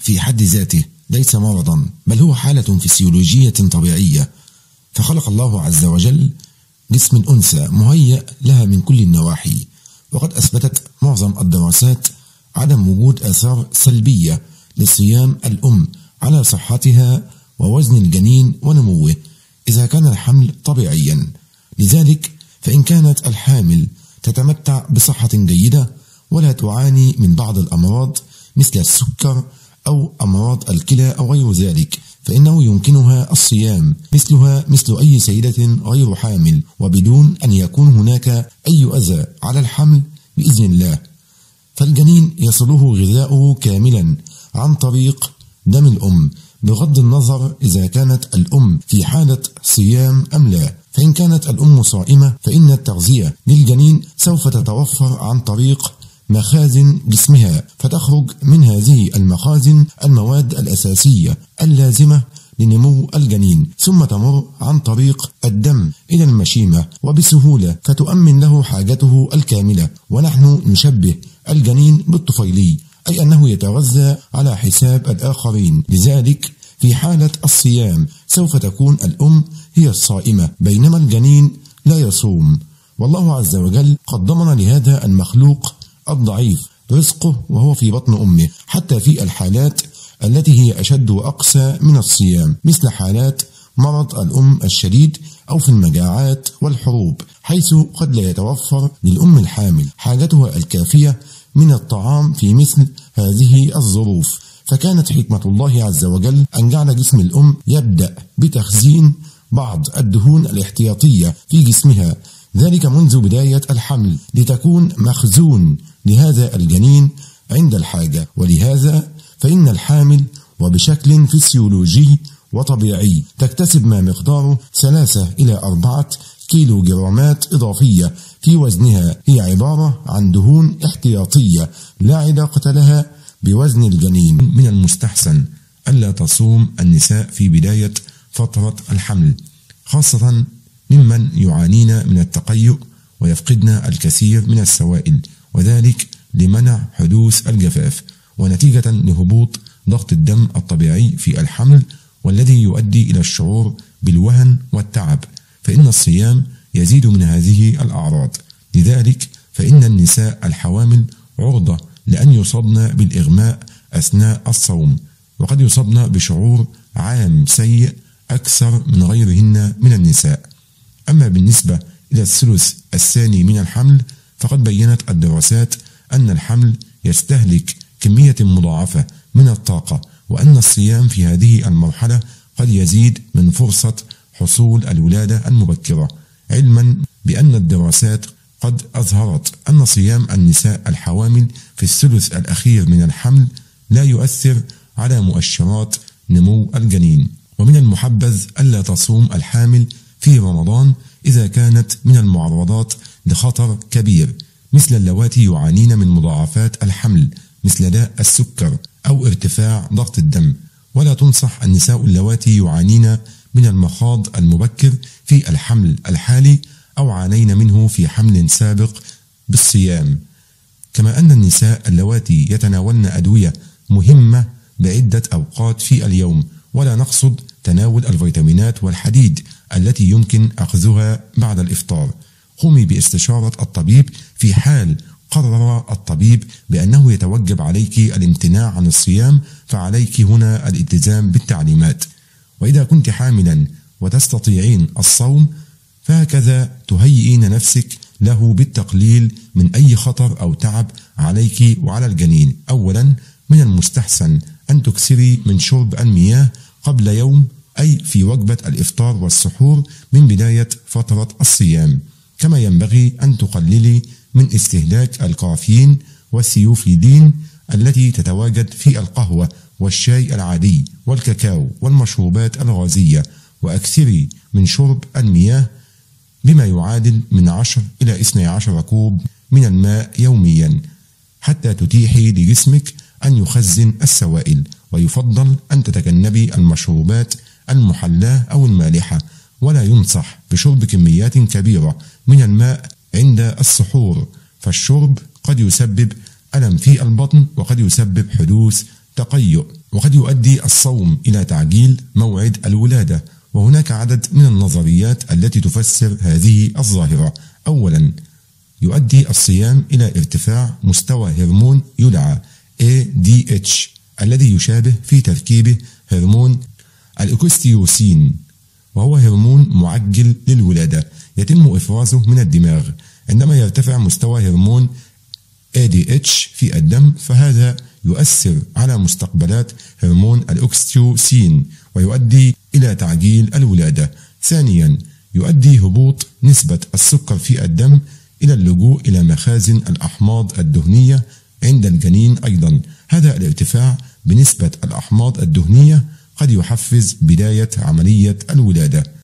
في حد ذاته ليس مرضا بل هو حالة فسيولوجية طبيعية. فخلق الله عز وجل جسم الأنثى مهيأ لها من كل النواحي وقد أثبتت معظم الدراسات عدم وجود آثار سلبية لصيام الأم على صحتها ووزن الجنين ونموه إذا كان الحمل طبيعيا. لذلك فإن كانت الحامل تتمتع بصحة جيدة ولا تعاني من بعض الأمراض مثل السكر أو أمراض الكلى أو غير ذلك فإنه يمكنها الصيام. مثلها مثل أي سيدة غير حامل وبدون أن يكون هناك أي أذى على الحمل بإذن الله. فالجنين يصله غذاؤه كاملا عن طريق دم الأم بغض النظر إذا كانت الأم في حالة صيام أم لا. فإن كانت الأم صائمة فإن التغذية للجنين سوف تتوفر عن طريق مخازن جسمها فتخرج من هذه المخازن المواد الأساسية اللازمة لنمو الجنين ثم تمر عن طريق الدم إلى المشيمة وبسهولة فتؤمن له حاجته الكاملة ونحن نشبه الجنين بالطفيلي أي أنه يتغذى على حساب الآخرين. لذلك في حالة الصيام سوف تكون الأم هي الصائمة بينما الجنين لا يصوم. والله عز وجل قد ضمن لهذا المخلوق الضعيف رزقه وهو في بطن أمه حتى في الحالات التي هي أشد وأقسى من الصيام مثل حالات مرض الأم الشديد أو في المجاعات والحروب حيث قد لا يتوفر للأم الحامل حاجتها الكافية من الطعام في مثل هذه الظروف. فكانت حكمة الله عز وجل أن جعل جسم الأم يبدأ بتخزين بعض الدهون الاحتياطية في جسمها ذلك منذ بداية الحمل لتكون مخزون لهذا الجنين عند الحاجة. ولهذا فإن الحامل وبشكل فسيولوجي وطبيعي تكتسب ما مقداره ثلاثة إلى أربعة كيلو جرامات إضافية في وزنها. هي عبارة عن دهون احتياطية لا علاقة لها بوزن الجنين. من المستحسن ألا تصوم النساء في بداية فترة الحمل خاصة ممن يعانين من التقيؤ ويفقدن الكثير من السوائل وذلك لمنع حدوث الجفاف ونتيجة لهبوط ضغط الدم الطبيعي في الحمل والذي يؤدي إلى الشعور بالوهن والتعب فإن الصيام يزيد من هذه الأعراض. لذلك فإن النساء الحوامل عرضة لأن يصبن بالإغماء أثناء الصوم وقد يصبن بشعور عام سيء أكثر من غيرهن من النساء. أما بالنسبة إلى الثلث الثاني من الحمل فقد بينت الدراسات أن الحمل يستهلك كمية مضاعفة من الطاقة وأن الصيام في هذه المرحلة قد يزيد من فرصة حصول الولادة المبكرة. علما بأن الدراسات قد أظهرت أن صيام النساء الحوامل في الثلث الأخير من الحمل لا يؤثر على مؤشرات نمو الجنين. ومن المحبذ ألا تصوم الحامل في رمضان إذا كانت من المعرضات لخطر كبير مثل اللواتي يعانين من مضاعفات الحمل مثل داء السكر أو ارتفاع ضغط الدم. ولا تنصح النساء اللواتي يعانين من المخاض المبكر في الحمل الحالي أو عانين منه في حمل سابق بالصيام. كما أن النساء اللواتي يتناولن أدوية مهمة بعدة أوقات في اليوم ولا نقصد تناول الفيتامينات والحديد التي يمكن أخذها بعد الإفطار. قومي باستشارة الطبيب في حال قرر الطبيب بأنه يتوجب عليك الامتناع عن الصيام فعليك هنا الالتزام بالتعليمات. وإذا كنت حاملا وتستطيعين الصوم فهكذا تهيئين نفسك له بالتقليل من أي خطر أو تعب عليك وعلى الجنين. أولا من المستحسن أن تكثري من شرب المياه قبل يوم أي في وجبة الإفطار والسحور من بداية فترة الصيام. كما ينبغي أن تقللي من استهلاك الكافيين والسيوفيدين التي تتواجد في القهوة والشاي العادي والكاكاو والمشروبات الغازية وأكثري من شرب المياه بما يعادل من 10 إلى 12 كوب من الماء يوميا حتى تتيحي لجسمك أن يخزن السوائل ويفضل أن تتجنبي المشروبات المحلاة أو المالحة ولا ينصح بشرب كميات كبيرة من الماء عند السحور. فالشرب قد يسبب ألم في البطن وقد يسبب حدوث التقيؤ وقد يؤدي الصوم إلى تعجيل موعد الولادة. وهناك عدد من النظريات التي تفسر هذه الظاهرة. أولا يؤدي الصيام إلى ارتفاع مستوى هرمون يدعى ADH الذي يشابه في تركيبه هرمون الأكوستيوسين وهو هرمون معجل للولادة يتم إفرازه من الدماغ. عندما يرتفع مستوى هرمون ADH في الدم فهذا يؤثر على مستقبلات هرمون الأكستيوسين ويؤدي إلى تعجيل الولادة. ثانيا يؤدي هبوط نسبة السكر في الدم إلى اللجوء إلى مخازن الأحماض الدهنية عند الجنين أيضا. هذا الارتفاع بنسبة الأحماض الدهنية قد يحفز بداية عملية الولادة.